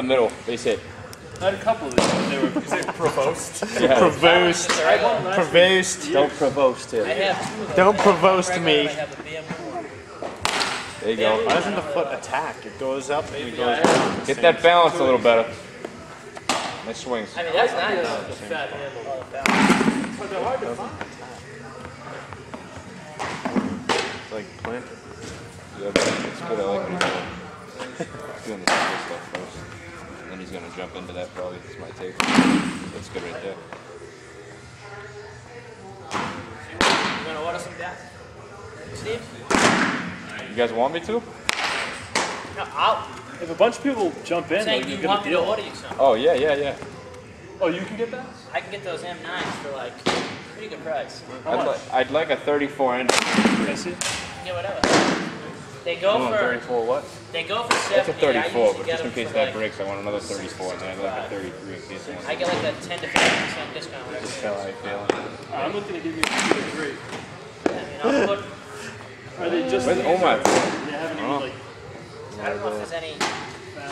the middle. they hit. I had a couple of these. They were Is it provost? Yeah. Provost. I had one last week. Provost. Don't provost I him. have two of those. Don't I have provost me. and I have a BMW. There you go. Why doesn't the foot attack? It goes up and it goes down. Get that balance a little better. Nice swings. I mean, that's nice. The fat handle. The balance. But they're hard to find. Like planted. Yeah, but it's good. I like when doing the simple stuff first. And then he's gonna jump into that probably. It's my take. That's good right there. You gonna order some gas? Steve? You guys want me to? No, I'll. If a bunch of people jump in, I'm saying, like, you you get want to deal. order you some? Oh yeah, yeah, yeah. Oh, you can get that? I can get those M9s for like pretty good price. How I'd, much? li- I'd like a 34 inch. Can I see? Yeah, whatever. They go You want for 34 what? they go for That's a 34, but just in case that like, breaks, I want another 34, and then I'd like a 33 in case I one. get like a 10 to 15 percent discount. whatever. That's how I feel. Uh, I'm looking to give you two or three. I mean, I'll put, Are they just? Where's these Omar? They haven't even like. I don't know if there's any.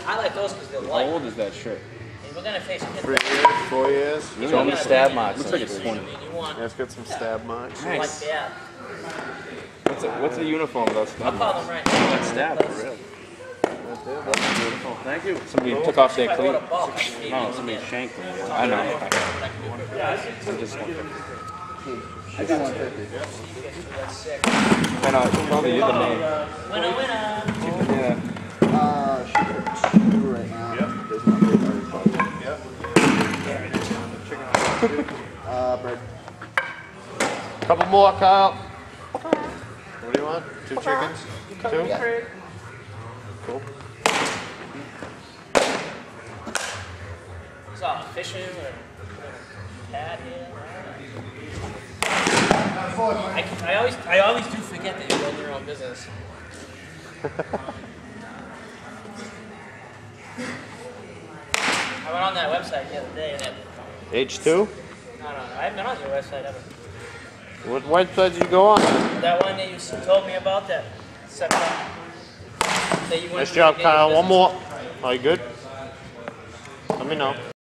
I like those because they're How old is that shirt? And we're gonna face kids. Three years, four years. Show me the stab marks. Looks like it's 20. I mean, you Yeah, it's got some stab marks. like Nice. that. What's a, what's a uniform without I'll call them right now. That's stab, Let's- really. Thank you. Somebody took off their If cleat. order bulk, maybe No, somebody can shanked them. I know. get- I can do it. I'm just That's sick. I know, it's probably you're the name. Winner, winner. Uh, bird. Couple more, Kyle. What do you want? Two chickens? Two? Cool. It's all fishing or pad here. I, I always, I always do forget that you run your own business. I went on that website the other day and it, H2? I don't know, I haven't been on your website ever. What website did you go on? That one that you told me about that. That you Nice to job, Kyle. One more. Are you good? Let me know.